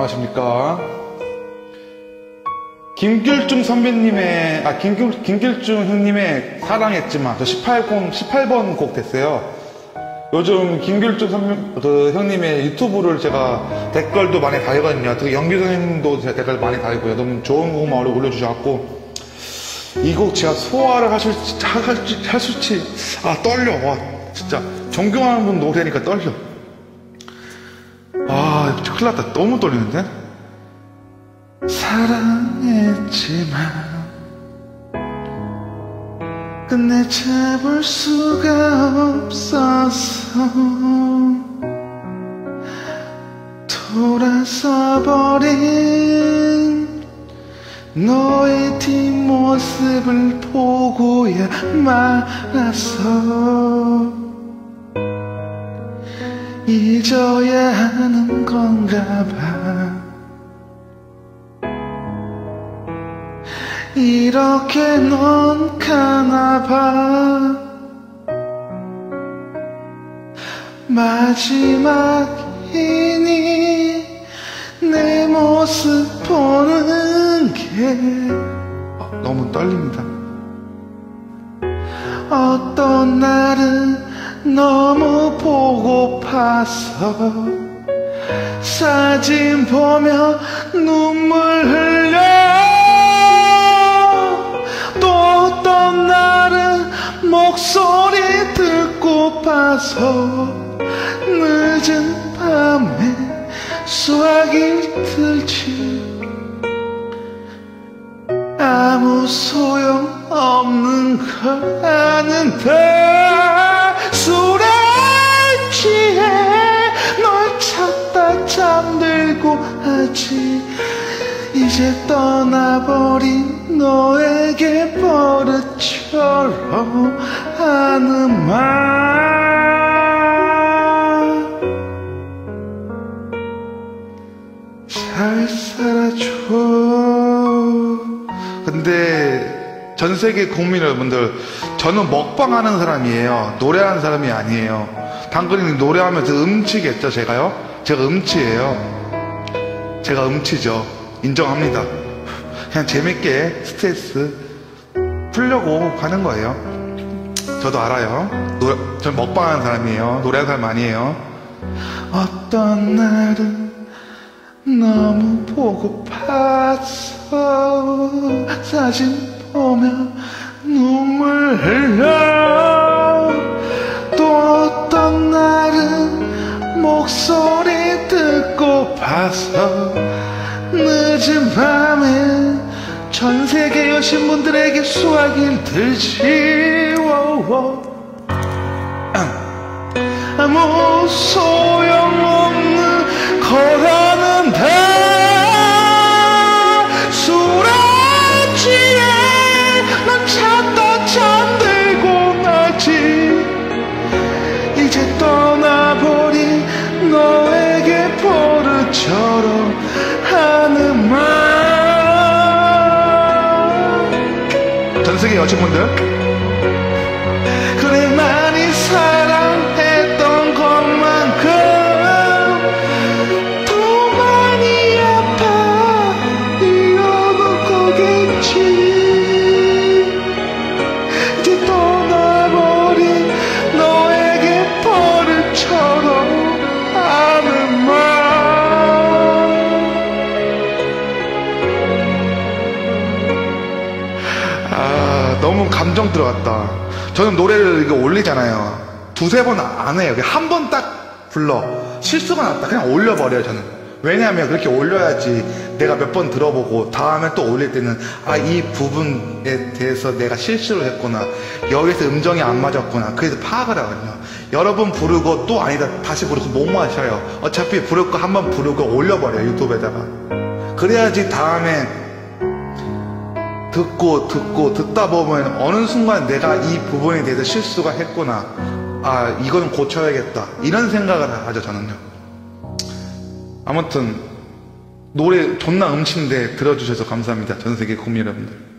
안녕하십니까. 김길중 선배님의, 아, 김길, 김길중 형님의 사랑했지만, 저 18번, 18번 곡 됐어요. 요즘 김길중 선배, 그 형님의 유튜브를 제가 댓글도 많이 달거든요. 특히 연기 선생님도 제가 댓글 많이 달고요. 너무 좋은 곡만 올려주셔갖고, 이 곡 제가 소화를 하실, 하실지, 하실지, 아, 떨려. 와, 진짜. 존경하는 분 노래니까 떨려. 아, 큰일 났다. 너무 떨리는데? 사랑했지만 끝내 잡을 수가 없어서 돌아서 버린 너의 뒷모습을 보고야 말았어 잊어야 하는 건가 봐. 이렇게 넌 가나 봐. 마지막이니 내 모습 보는 게. 어, 너무 떨립니다. 어떤 날은 너무 보고파서 사진 보며 눈물 흘려. 또 어떤 날은 목소리 듣고 봐서 늦은 밤에 수화기 들지. 아무 소용 없는 걸 아는데 잠들고 하지. 이제 떠나버린 너에게 버릇처럼 하는 말. 잘 살아줘. 근데 전 세계 국민 여러분들 저는 먹방하는 사람이에요. 노래하는 사람이 아니에요. 당근이 노래하면서 음치겠죠 제가요? 제가 음치예요 제가 음치죠. 인정합니다. 그냥 재밌게 스트레스 풀려고 하는 거예요. 저도 알아요. 노래, 전 먹방하는 사람이에요. 노래하는 사람 아니에요. 어떤 날은 너무 보고팠어 사진 보며 눈물 흘러 늦은 밤에 전 세계 여신분들에게 수화기를 들지 워 워. 아무 소 세계 여친분들 감정 들어갔다. 저는 노래를 이거 올리잖아요. 두세 번 안 해요. 한 번 딱 불러. 실수가 났다. 그냥 올려버려요, 저는. 왜냐하면 그렇게 올려야지 내가 몇 번 들어보고 다음에 또 올릴 때는 아, 이 부분에 대해서 내가 실수를 했구나. 여기서 음정이 안 맞았구나. 그래서 파악을 하거든요. 여러 번 부르고 또 아니다. 다시 부르고 못 마셔요. 어차피 부를 거 한 번 부르고 올려버려요, 유튜브에다가. 그래야지 다음에 듣고 듣고 듣다 보면 어느 순간 내가 이 부분에 대해서 실수가 했구나. 아, 이건 고쳐야겠다. 이런 생각을 하죠, 저는요. 아무튼 노래 존나 음치인데 들어주셔서 감사합니다. 전 세계 국민 여러분들.